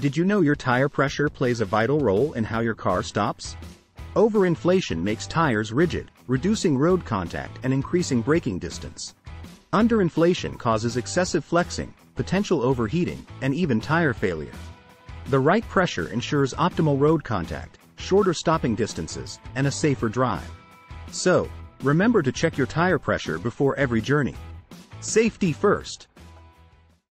Did you know your tire pressure plays a vital role in how your car stops? Overinflation makes tires rigid, reducing road contact and increasing braking distance. Underinflation causes excessive flexing, potential overheating, and even tire failure. The right pressure ensures optimal road contact, shorter stopping distances, and a safer drive. So, remember to check your tire pressure before every journey. Safety first.